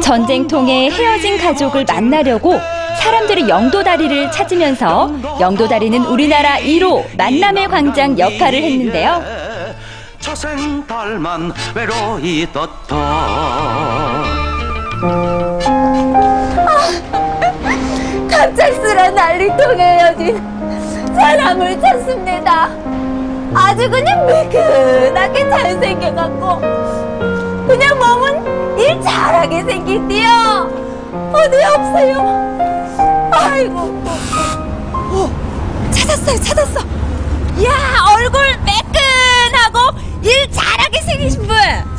전쟁통에 헤어진 가족을 만나려고 사람들이 영도다리를 찾으면서 영도다리는 우리나라 1호 만남의 광장 역할을 했는데요. 떴다 갑작스런 난리통에 헤어진 사람을 찾습니다. 아주 그냥 매끈하게 잘생겨갖고 생기디요. 어디 없어요? 아이고. 어, 찾았어요, 찾았어. 야 얼굴 매끈하고 일 잘하게 생기신 분.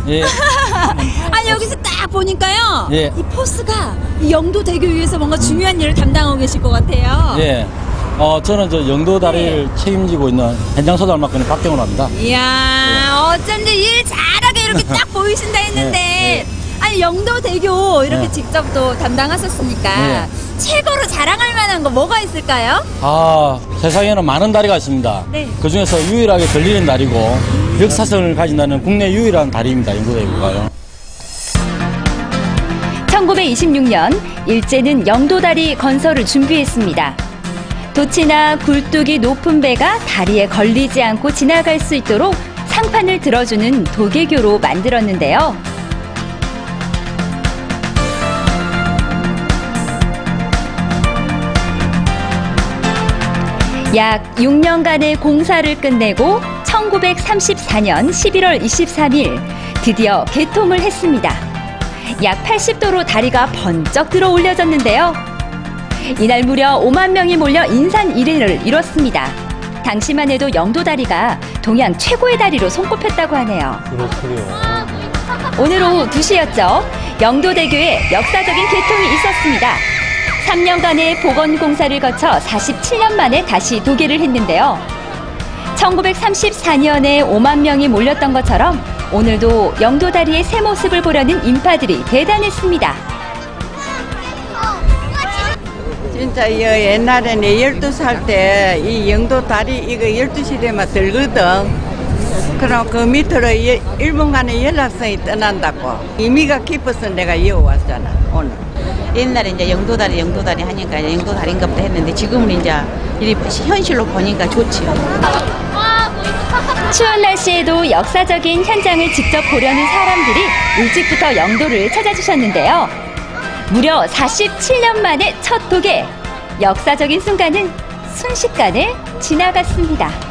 예, 아니 여기서 딱 보니까요. 예. 이 포스가 이 영도 대교 위에서 뭔가 중요한 일을 담당하고 계실 것 같아요. 예. 어, 저는 저 영도 다리를 책임지고 있는 현장 소달막근의 박경호랍니다. 이야 어쩐지 일 잘하게 이렇게 딱 보이신다 했는데 네, 아니 영도대교 이렇게 네. 직접 또 담당하셨으니까 네. 최고로 자랑할 만한 거 뭐가 있을까요? 아, 세상에는 많은 다리가 있습니다. 네. 그 중에서 유일하게 들리는 다리고 역사성을 가진다는 국내 유일한 다리입니다. 영도대교가요. 1926년 일제는 영도다리 건설을 준비했습니다. 돛이나 굴뚝이 높은 배가 다리에 걸리지 않고 지나갈 수 있도록 상판을 들어주는 도개교로 만들었는데요. 약 6년간의 공사를 끝내고 1934년 11월 23일 드디어 개통을 했습니다. 약 80도로 다리가 번쩍 들어 올려졌는데요. 이날 무려 5만 명이 몰려 인산 1위를 이뤘습니다. 당시만 해도 영도 다리가 동양 최고의 다리로 손꼽혔다고 하네요. 그렇군요. 오늘 오후 2시였죠. 영도대교에 역사적인 개통이 있었습니다. 3년간의 복원 공사를 거쳐 47년 만에 다시 도계를 했는데요. 1934년에 5만 명이 몰렸던 것처럼 오늘도 영도다리의 새 모습을 보려는 인파들이 대단했습니다. 진짜 이 옛날에는 12살 때 이 영도 다리 이거 12시 되면 들거든. 그럼 그 밑으로 1분간의 연락선이 떠난다고. 의미가 깊어서 내가 이어왔잖아, 오늘. 옛날에 이제 영도다리 영도다리 하니까 영도다리인가 보다 했는데 지금은 이제 이 현실로 보니까 좋지요. 추운 날씨에도 역사적인 현장을 직접 보려는 사람들이 일찍부터 영도를 찾아주셨는데요. 무려 47년 만에 첫 도계. 역사적인 순간은 순식간에 지나갔습니다.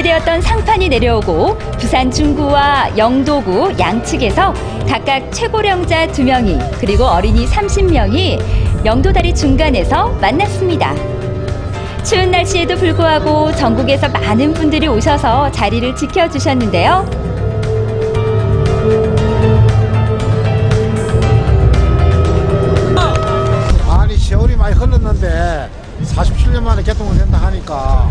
도계되었던 상판이 내려오고 부산 중구와 영도구 양측에서 각각 최고령자 2명이 그리고 어린이 30명이 영도다리 중간에서 만났습니다. 추운 날씨에도 불구하고 전국에서 많은 분들이 오셔서 자리를 지켜주셨는데요. 아니 세월이 많이 흘렀는데 47년 만에 개통을 된다 하니까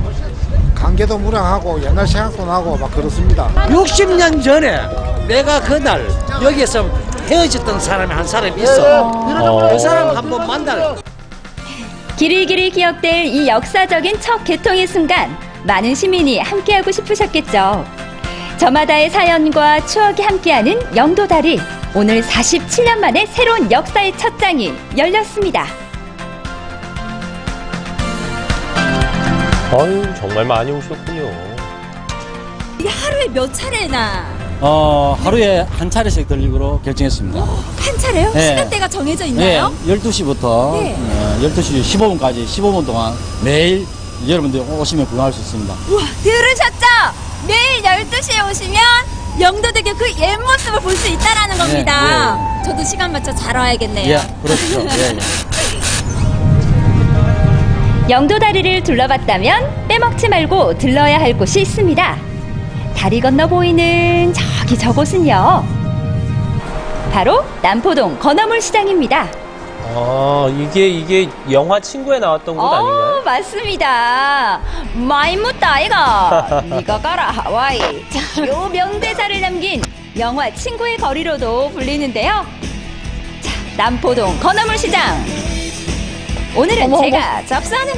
관계도 무량하고 옛날 생각도 나고 막 그렇습니다. 60년 전에 내가 그날 여기에서 헤어졌던 사람이 한 사람 있어. 그 사람 한번 만날. 길이길이 기억될 이 역사적인 첫 개통의 순간 많은 시민이 함께하고 싶으셨겠죠. 저마다의 사연과 추억이 함께하는 영도다리 오늘 47년 만에 새로운 역사의 첫 장이 열렸습니다. 아유 정말 많이 오셨군요. 이게 하루에 몇 차례나 어, 하루에 한 차례씩 들리기로 결정했습니다. 한 차례요? 네. 시간대가 정해져 네, 있나요? 12시부터 네. 12시 15분까지 15분 동안 매일 여러분들 오시면 구경할 수 있습니다. 우와 들으셨죠? 매일 12시에 오시면 영도대교 그 옛 모습을 볼 수 있다라는 겁니다. 저도 시간 맞춰 자러 와야겠네요. 예, 그렇죠. 예, 예. 영도다리를 둘러봤다면 빼먹지 말고 들러야 할 곳이 있습니다. 다리 건너 보이는 저기 저곳은요. 바로 남포동 건어물 시장입니다. 아 이게 이게 영화 친구에 나왔던 곳 어, 아닌가요? 맞습니다. 많이 묻다 아이가. 네가 가라 하와이. 자, 요 명대사를 남긴 영화 친구의 거리로도 불리는데요. 자, 남포동 건어물 시장. 오늘은 제가 접수하는